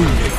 wounded.